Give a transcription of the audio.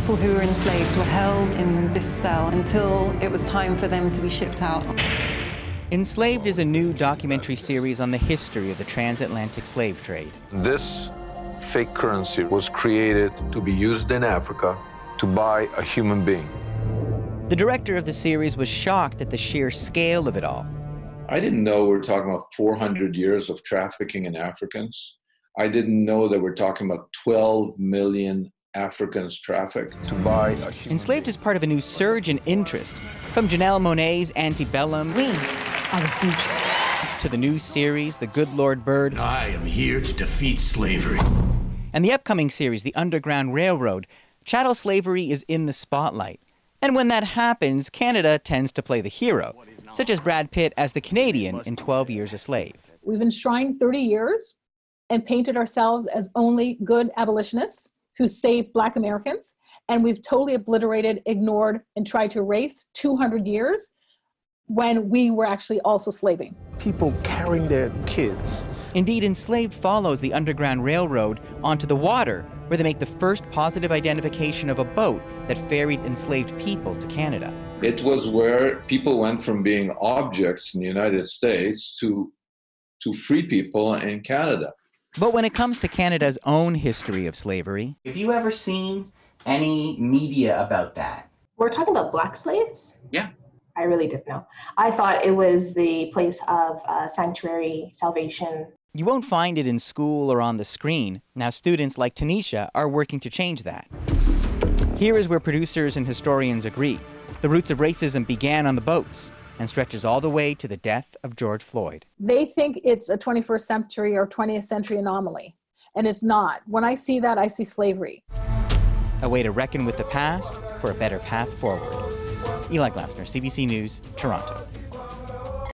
people who were enslaved were held in this cell until it was time for them to be shipped out. Enslaved is a new documentary series on the history of the transatlantic slave trade. This fake currency was created to be used in Africa to buy a human being. The director of the series was shocked at the sheer scale of it all. I didn't know we were talking about 400 years of trafficking in Africans. I didn't know that we're talking about 12 million Africans trafficked. To buy a Enslaved is part of a new surge in interest, from Janelle Monáe's Antebellum We are the future. to the new series, The Good Lord Bird, I am here to defeat slavery. and the upcoming series, The Underground Railroad. Chattel slavery is in the spotlight. And when that happens, Canada tends to play the hero, such as Brad Pitt as the Canadian in 12 Years a Slave. We've enshrined 30 years and painted ourselves as only good abolitionists who saved Black Americans. And we've totally obliterated, ignored, and tried to erase 200 years when we were actually also slaving. people carrying their kids. Indeed, Enslaved follows the Underground Railroad onto the water, where they make the first positive identification of a boat that ferried enslaved people to Canada. It was where people went from being objects in the United States to, to free people in Canada. But when it comes to Canada's own history of slavery, have you ever seen any media about that? We're talking about black slaves? Yeah. I really didn't know. I thought it was the place of uh, sanctuary, salvation. You won't find it in school or on the screen. Now, students like Tanisha are working to change that. Here is where producers and historians agree. The roots of racism began on the boats and stretches all the way to the death of George Floyd. They think it's a 21st century or 20th century anomaly, and it's not. When I see that, I see slavery. A way to reckon with the past for a better path forward. Eli Glasner, CBC News, Toronto.